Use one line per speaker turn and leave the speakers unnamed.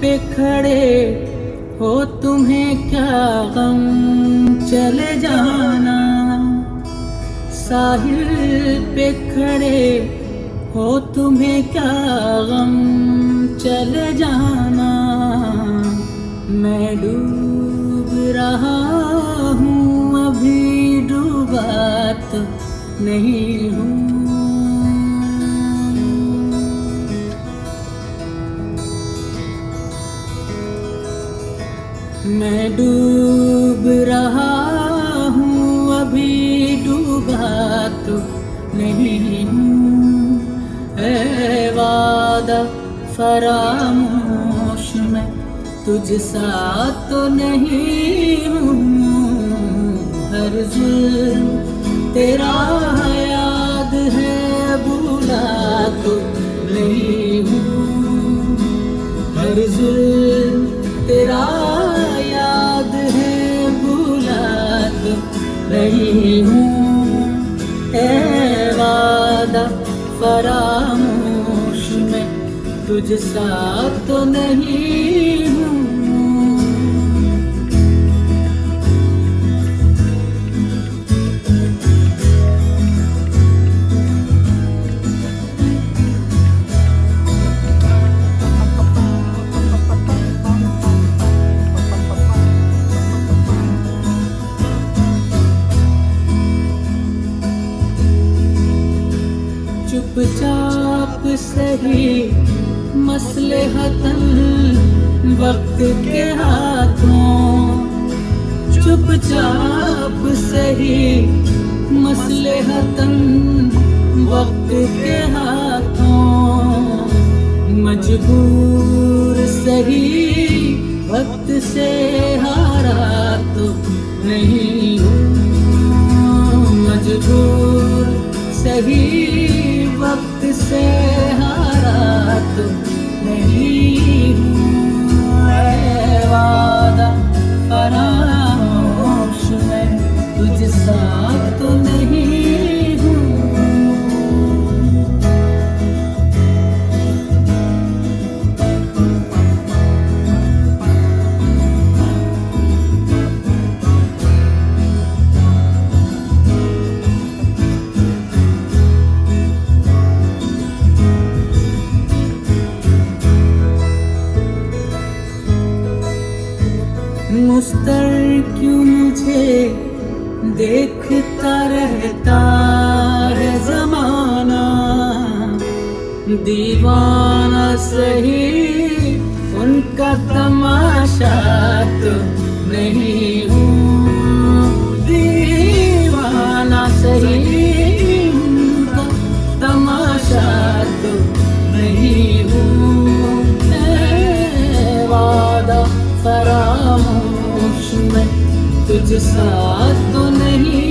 पे खड़े हो तुम्हें क्या गम? चले जाना। साहिल पे खड़े हो तुम्हें क्या गम? चले जाना। मैं डूब रहा हूँ, अभी डूबा तो नहीं हूँ। मैं डूब रहा हूँ, अभी डूबा तो नहीं वादा फरामोश मैं, तुझ सा तो नहीं हूँ। हर जुल्म तेरा याद है, भूला तो नहीं हूँ। हर जुल्म तेरा नहीं हूँ। वादा फरामोश में तुझ सा तो नहीं चुपचाप सही मसले हतन वक्त के हाथों। चुपचाप सही मसले हतन वक्त के हाथों। मजबूर सही वक्त से हारा तो नहीं हूँ। मुस्तर क्यों मुझे देखता रहता है जमाना? दीवाना सही उनका तमाशा तो तुझ साथ तो नहीं